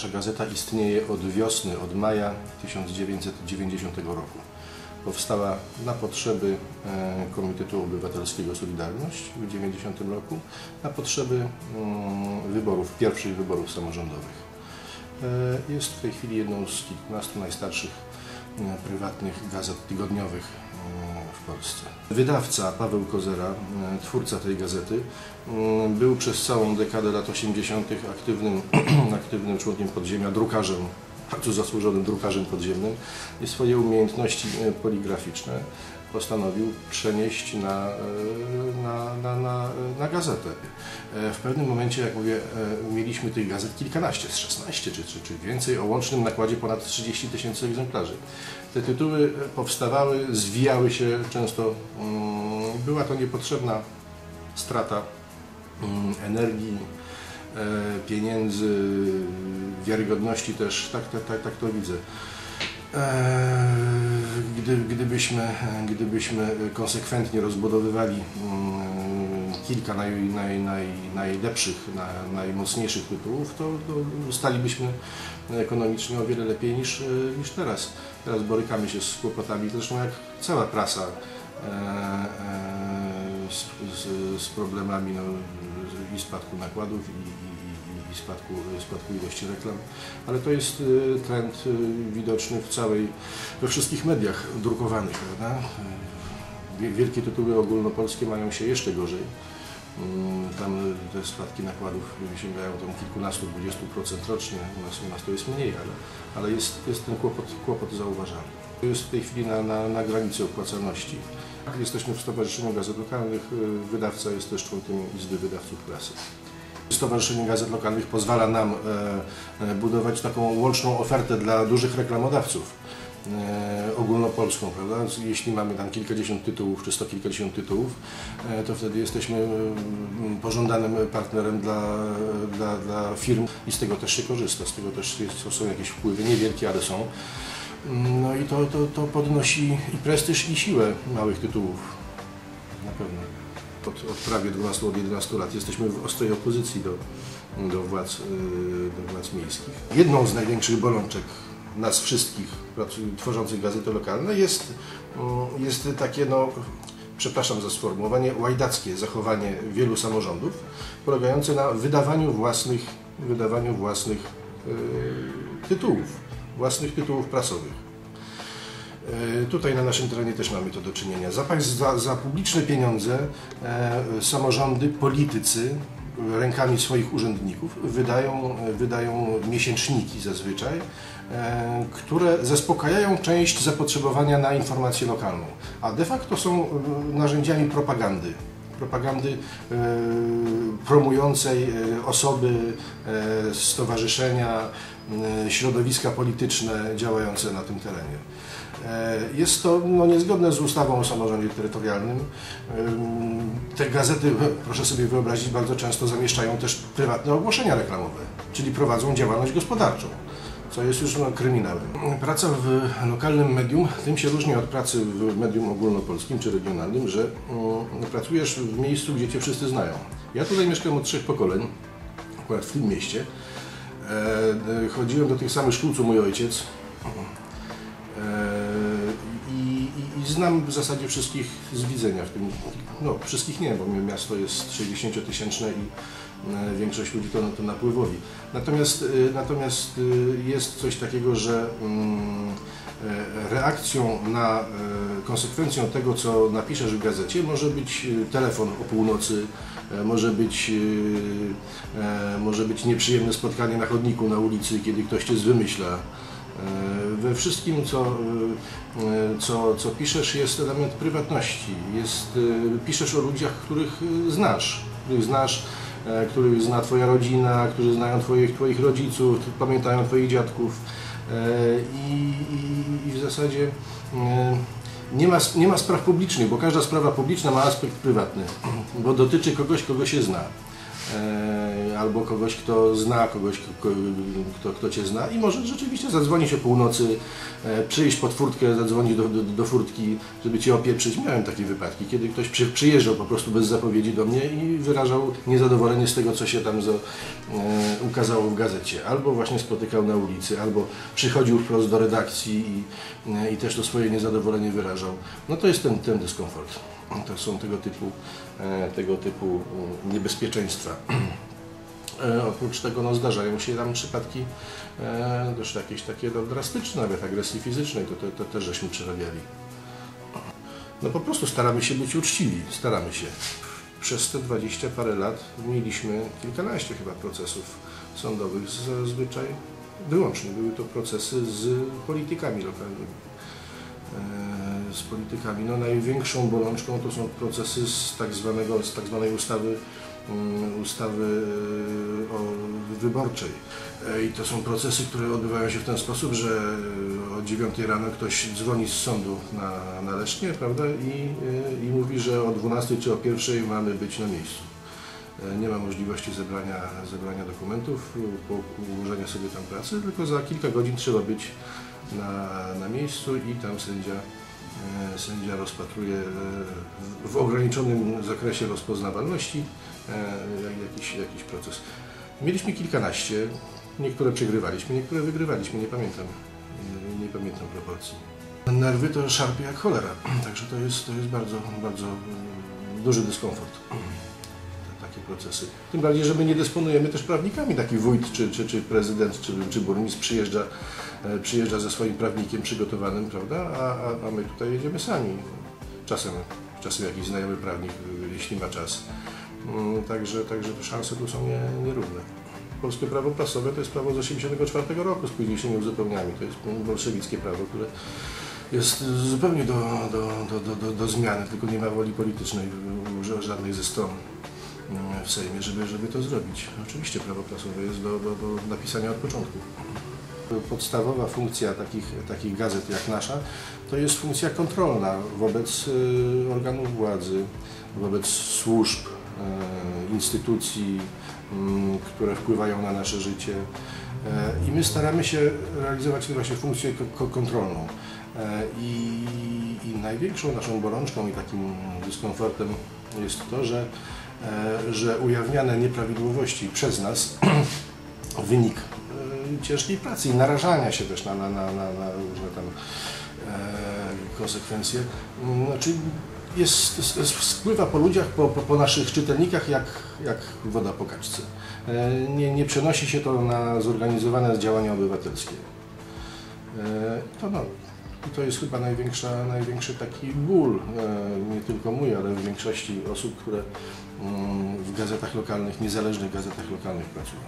Nasza gazeta istnieje od wiosny, od maja 1990 roku. Powstała na potrzeby e, Komitetu Obywatelskiego Solidarność w 1990 roku, na potrzeby mm, wyborów, pierwszych wyborów samorządowych. E, Jest w tej chwili jedną z kilkunastu najstarszych e, prywatnych gazet tygodniowych e, w Polsce. Wydawca Paweł Kozera, e, twórca tej gazety, m, był przez całą dekadę lat 80. aktywnym, aktywnym członkiem podziemia, drukarzem, bardzo zasłużonym drukarzem podziemnym i swoje umiejętności e, poligraficzne postanowił przenieść na, e, na, na gazetę. E, W pewnym momencie, jak mówię, e, mieliśmy tych gazet kilkanaście, z 16 czy, czy, czy więcej, o łącznym nakładzie ponad 30 tysięcy egzemplarzy. Te tytuły e, powstawały, zwijały się często. mm, Była to niepotrzebna strata mm, energii, pieniędzy, wiarygodności też, tak, tak, tak, tak to widzę. Gdy, gdybyśmy, gdybyśmy konsekwentnie rozbudowywali mm, kilka naj, naj, naj, najlepszych, na- najmocniejszych tytułów, to, to stalibyśmy ekonomicznie o wiele lepiej niż, e, niż teraz. Teraz borykamy się z kłopotami, zresztą jak cała prasa, e, e, z, z, z problemami no, i spadku nakładów i, i, spadku, spadku ilości reklam, ale to jest y, trend widoczny w całej, we wszystkich mediach drukowanych, prawda? Wie- Wielkie tytuły ogólnopolskie mają się jeszcze gorzej. Mm, Tam te spadki nakładów sięgają tam kilkunastu, dwudziestu procent rocznie. U nas, u nas to jest mniej, ale, ale jest, jest ten kłopot, kłopot zauważany. To jest w tej chwili na, na, na granicy opłacalności. Jesteśmy w Stowarzyszeniu Gazet Lokalnych. y, Wydawca jest też członkiem Izby Wydawców Prasy. Stowarzyszenie Gazet Lokalnych pozwala nam e, e, budować taką łączną ofertę dla dużych reklamodawców ogólnopolską, prawda? Jeśli mamy tam kilkadziesiąt tytułów, czy sto kilkadziesiąt tytułów, e, to wtedy jesteśmy mm, pożądanym partnerem dla, dla, dla firm i z tego też się korzysta, z tego też są jakieś wpływy, niewielkie, ale są. No i to, to, to podnosi i prestiż, i siłę małych tytułów, na pewno od, od prawie 12 od 11 lat jesteśmy w ostrej opozycji do, do, władz, yy, do władz miejskich. Jedną z największych bolączek nas wszystkich tworzących gazety lokalne jest, mm, jest takie, no, przepraszam za sformułowanie, łajdackie zachowanie wielu samorządów, polegające na wydawaniu własnych, wydawaniu własnych yy, tytułów, własnych tytułów prasowych. E, Tutaj na naszym terenie też mamy to do czynienia. Za, za, za publiczne pieniądze e, samorządy, politycy rękami swoich urzędników wydają, wydają miesięczniki zazwyczaj, e, które zaspokajają część zapotrzebowania na informację lokalną, a de facto są e, narzędziami propagandy. Propagandy e, promującej osoby, stowarzyszenia, środowiska polityczne działające na tym terenie. E, Jest to no, niezgodne z ustawą o samorządzie terytorialnym. Ym, Te gazety, proszę sobie wyobrazić, bardzo często zamieszczają też prywatne ogłoszenia reklamowe, czyli prowadzą działalność gospodarczą, co jest już no, kryminałem. Praca w lokalnym medium tym się różni od pracy w medium ogólnopolskim czy regionalnym, że mm, pracujesz w miejscu, gdzie cię wszyscy znają. Ja tutaj mieszkam od trzech pokoleń, akurat w tym mieście. E, e, Chodziłem do tych samych szkół, co mój ojciec. E, I, i, I znam w zasadzie wszystkich z widzenia w tym, no wszystkich nie, bo miasto jest 60-tysięczne i większość ludzi to, to napływowi. Natomiast, natomiast jest coś takiego, że mm, reakcją na, konsekwencją tego, co napiszesz w gazecie może być telefon o północy, może być, e, e, może być nieprzyjemne spotkanie na chodniku, na ulicy, kiedy ktoś cię wymyśla. E, We wszystkim, co, e, co, co piszesz, jest element prywatności. Jest, e, piszesz o ludziach, których e, znasz, których znasz, e, których zna Twoja rodzina, którzy znają Twoich, twoich rodziców, pamiętają Twoich dziadków. E, I, i, i w zasadzie e, nie ma, nie ma spraw publicznych, bo każda sprawa publiczna ma aspekt prywatny, bo dotyczy kogoś, kogo się zna. E, albo kogoś, kto zna kogoś, kto, kto, Cię zna i może rzeczywiście zadzwonić o północy, e, przyjść pod furtkę, zadzwonić do, do, do furtki, żeby Cię opieprzyć. Miałem takie wypadki, kiedy ktoś przy, przyjeżdżał po prostu bez zapowiedzi do mnie i wyrażał niezadowolenie z tego, co się tam za, e, ukazało w gazecie. Albo właśnie spotykał na ulicy, albo przychodził wprost do redakcji i, e, i też to swoje niezadowolenie wyrażał. No to jest ten, ten dyskomfort. To są tego typu, e, tego typu mm, niebezpieczeństwa. E, Oprócz tego no, zdarzają się tam przypadki e, też jakieś takie no, drastyczne, nawet agresji fizycznej, to, to, to też żeśmy przerabiali. No po prostu staramy się być uczciwi, staramy się. Przez te 20 parę lat mieliśmy kilkanaście chyba procesów sądowych zazwyczaj wyłącznie. Były to procesy z politykami lokalnymi. Z politykami. No, największą bolączką to są procesy z tak, zwanego, z tak zwanej ustawy, mm, ustawy e, wyborczej. E, I to są procesy, które odbywają się w ten sposób, że e, o 9 rano ktoś dzwoni z sądu na, na Lesznie, prawda, i, i mówi, że o 12 czy o 1 mamy być na miejscu. Nie ma możliwości zebrania, zebrania dokumentów, ułożenia sobie tam pracy, tylko za kilka godzin trzeba być na, na miejscu i tam sędzia, sędzia rozpatruje e, w, ograniczonym zakresie rozpoznawalności e, jak- jakiś, jakiś proces. Mieliśmy kilkanaście, niektóre przegrywaliśmy, niektóre wygrywaliśmy, nie pamiętam, nie, pamiętam proporcji. Nerwy to szarpie jak cholera, także to jest, to jest bardzo, bardzo duży dyskomfort takie procesy. Tym bardziej, że my nie dysponujemy też prawnikami. Taki wójt czy, czy, czy prezydent czy, czy burmistrz przyjeżdża, e, przyjeżdża ze swoim prawnikiem przygotowanym, prawda? A, a, a my tutaj jedziemy sami. Czasem, czasem jakiś znajomy prawnik, y, jeśli ma czas. Mm, Także, także te szanse tu są nie, nierówne. Polskie prawo prasowe to jest prawo z 1984 roku z późniejszymi uzupełniami. To jest bolszewickie prawo, które jest zupełnie do, do, do, do, do, do zmiany, tylko nie ma woli politycznej ża- żadnej ze stron w Sejmie, żeby, żeby to zrobić. Oczywiście prawo prasowe jest do, do, do napisania od początku. Podstawowa funkcja takich, takich gazet jak nasza to jest funkcja kontrolna wobec y, organów władzy, wobec służb, y, instytucji, mm, które wpływają na nasze życie. E, I my staramy się realizować tę właśnie funkcję ko- ko- kontrolną. I, I największą naszą bolączką i takim dyskomfortem jest to, że, że ujawniane nieprawidłowości przez nas wynik e, ciężkiej pracy i narażania się też na, na, na, na, różne tam e, konsekwencje. Mm, Znaczy jest, s- spływa po ludziach, po, po, po naszych czytelnikach jak, jak woda po kaczce. E, Nie, nie przenosi się to na zorganizowane działania obywatelskie. E, To, no, i to jest chyba największa, największy taki ból, e, nie tylko mój, ale w większości osób, które mm, w gazetach lokalnych, niezależnych gazetach lokalnych pracują.